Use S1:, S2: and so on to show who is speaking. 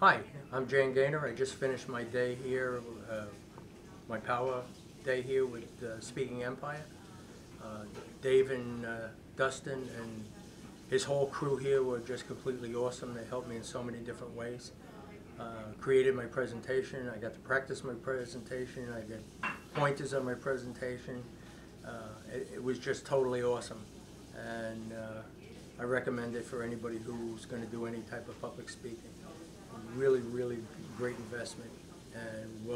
S1: Hi, I'm Jan Gaynor. I just finished my day here, uh, my power day here with uh, Speaking Empire. Uh, Dave and uh, Dustin and his whole crew here were just completely awesome. They helped me in so many different ways. Uh, created my presentation. I got to practice my presentation. I got pointers on my presentation. Uh, it, it was just totally awesome. And I recommend it for anybody who's going to do any type of public speaking. Really, really great investment and.